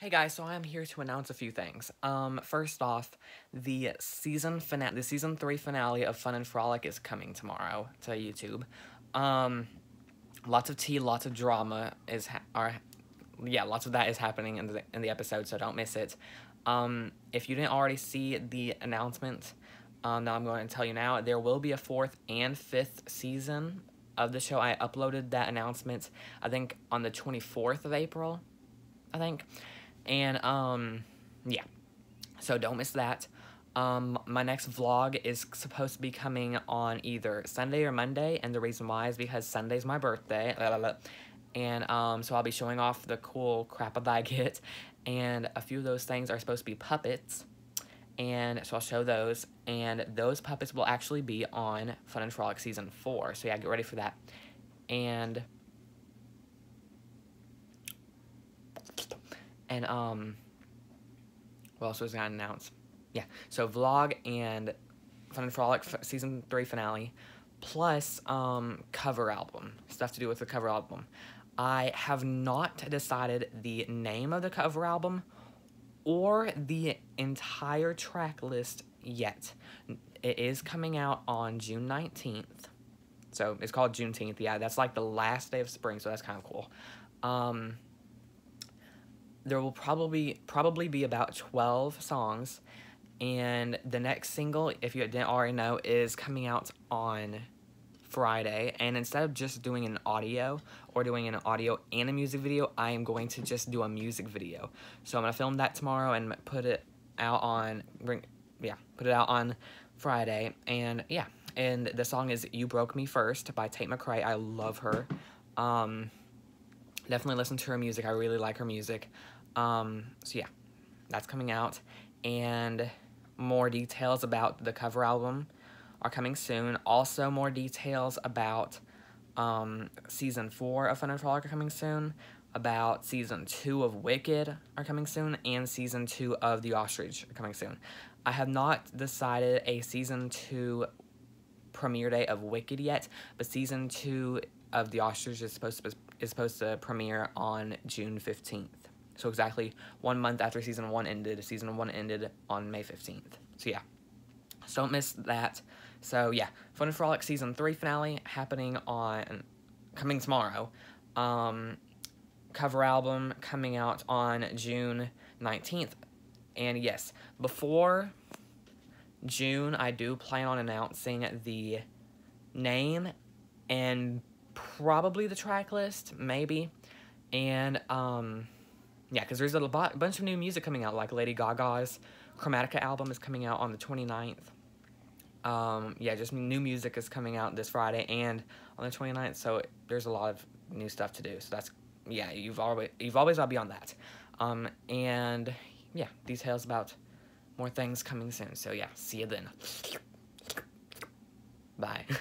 Hey guys, so I'm here to announce a few things. Um, first off, the season finale, the season three finale of Fun and Frolic is coming tomorrow to YouTube. Um, lots of tea, lots of drama is are, yeah, lots of that is happening in the in the episode, so don't miss it. Um, if you didn't already see the announcement, um, now I'm going to tell you now, there will be a fourth and fifth season of the show. I uploaded that announcement, I think, on the 24th of April, I think. And, um, yeah. So don't miss that. Um, my next vlog is supposed to be coming on either Sunday or Monday, and the reason why is because Sunday's my birthday, and, um, so I'll be showing off the cool crap that I get, and a few of those things are supposed to be puppets, and so I'll show those, and those puppets will actually be on Fun and Frolic Season 4, so yeah, get ready for that, and... And, um, what else was going to announce? Yeah, so vlog and Fun and Frolic season 3 finale, plus, um, cover album, stuff to do with the cover album. I have not decided the name of the cover album or the entire track list yet. It is coming out on June 19th. So it's called Juneteenth. Yeah, that's like the last day of spring, so that's kind of cool. Um, there will probably probably be about 12 songs. And the next single if you didn't already know is coming out on Friday. And instead of just doing an audio or doing an audio and a music video I am going to just do a music video. So I'm gonna film that tomorrow and put it out on bring yeah put it out on Friday. And yeah. And the song is You Broke Me First by Tate McRae. I love her. Um definitely listen to her music. I really like her music um, so yeah, that's coming out. And more details about the cover album are coming soon. Also, more details about um, season four of Fun and Frolic are coming soon. About season two of Wicked are coming soon, and season two of The Ostrich are coming soon. I have not decided a season two premiere day of Wicked yet, but season two of The Ostrich is supposed to is supposed to premiere on June fifteenth. So exactly one month after season one ended, season one ended on May 15th. So yeah, so don't miss that. So yeah, Fun and Frolic season three finale happening on, coming tomorrow. Um, cover album coming out on June 19th. And yes, before June, I do plan on announcing the name and probably the track list, maybe. And, um, yeah, because there's a bunch of new music coming out, like Lady Gaga's Chromatica album is coming out on the 29th. Um, yeah, just new music is coming out this Friday and on the 29th, so there's a lot of new stuff to do. So that's, yeah, you've always, you've always got to be on that. Um, and, yeah, details about more things coming soon. So, yeah, see you then. Bye.